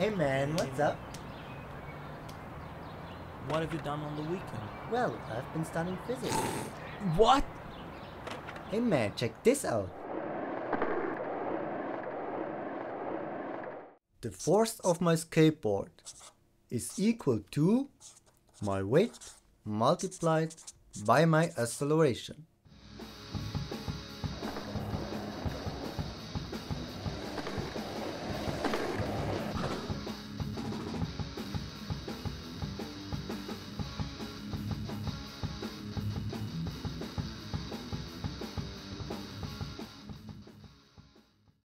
Hey man, what's up? What have you done on the weekend? Well, I've been studying physics. What? Hey man, check this out. The force of my skateboard is equal to my weight multiplied by my acceleration.